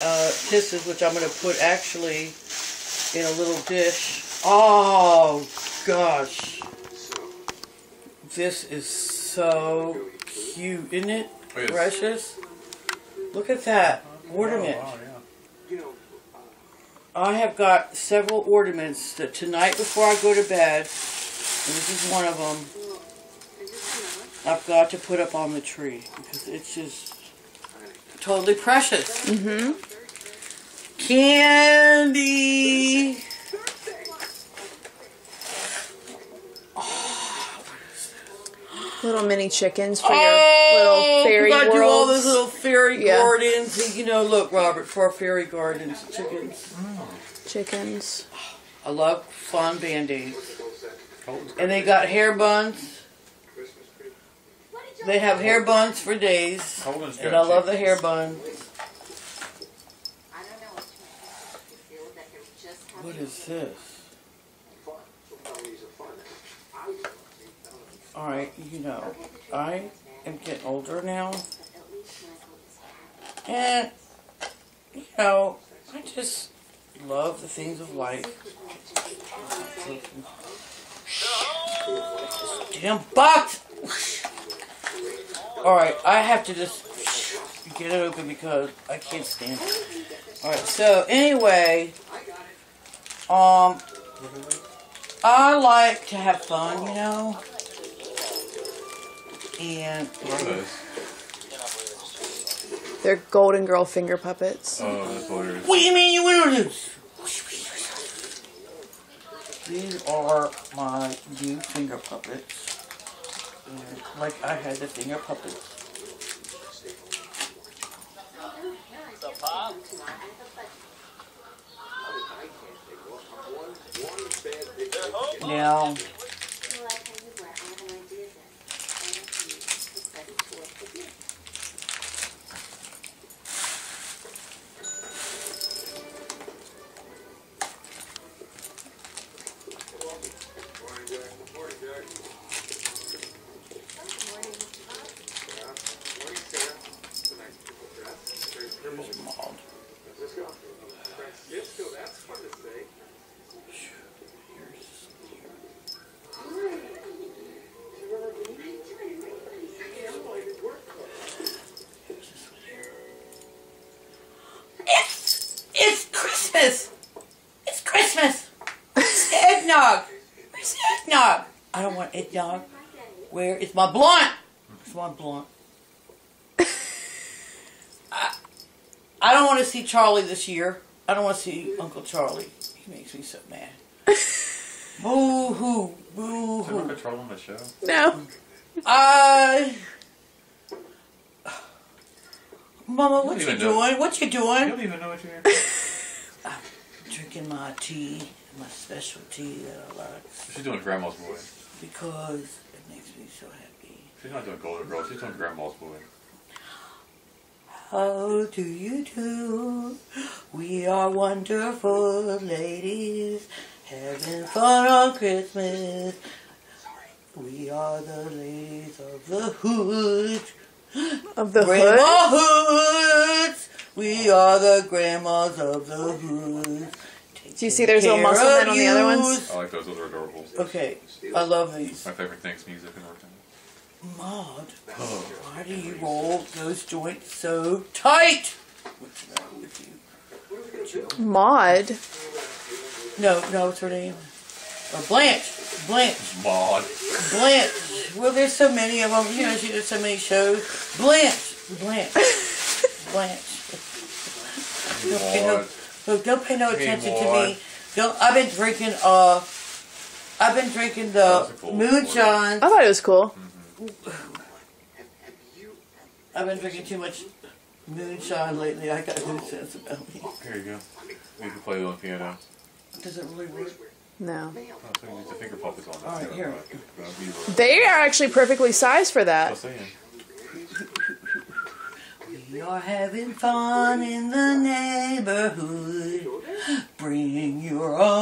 uh, kisses, which I'm going to put actually in a little dish. Oh, gosh. This is so cute, isn't it? Yes. Precious. Look at that ornament. Oh, wow, yeah. I have got several ornaments that tonight before I go to bed, and this is one of them, I've got to put up on the tree because it's just totally precious. Mm-hmm. Candy. Little mini chickens for your Oh, little fairy we gotta do all those little fairy Yeah. gardens. You know, look, Robert, for our fairy gardens, chickens. chickens. I love fun band-aids. And they got hair buns. They have hair buns for days. And I love the hair buns. I don't know what to feel that they're just What is this? Alright, you know, I am getting older now. And, you know, I just love the things of life. Damn butt! Alright, I have to just get it open because I can't stand it. Alright, so anyway, um, I like to have fun, you know? And What are those? They're Golden Girl finger puppets. Oh, that's hilarious. What do you mean you introduce? These are my new finger puppets. And like I had the finger puppets. Now, I you what, I have an idea that I want to use the study tour for you. here's Maude. Here's It's it's Christmas. It's Christmas. It's eggnog. Where's the eggnog? I don't want eggnog. Where is my blunt? It's my blunt. I, I don't want to see Charlie this year. I don't want to see Uncle Charlie. He makes me so mad. Boo hoo, boo Is there hoo. control on the show? No. I. Mama, what You you don't know. doing? What you doing? You doing? don't even know what you're Drinking my tea, my special tea that I like She's doing Grandma's Boy. because it makes me so happy. She's not doing Golden Girl. She's doing Grandma's Boy. How do you do? We are wonderful ladies having fun on Christmas. We are the ladies of the hood. Of the hood. Grandma hoods. We are the grandmas of the hood. Do you see there's little muscle men on the other ones? I like those. Those are adorable. Okay, I love these. My favorite thing's music and everything. Maude, Oh. why do you roll those joints so tight? What's wrong with you? Maude. No, no, what's her name? Or Blanche. Blanche. Maude. Blanche. Well, there's so many of them. You know, she did so many shows. Blanche. Blanche. Blanche. Don't pay no, look, don't pay no Hey, attention to me. Don't. I've been drinking. Uh, I've been drinking the cool moonshine. I thought it was cool. I've been drinking too much moonshine lately. I got no sense about me. Here you go. You can play it on the piano. Does it really work? No. Oh, so the finger puppets on that. All right, here. That'd be the- They are actually perfectly sized for I that. Are having fun in the neighborhood. Bring your own.